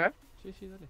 É? X, x ali.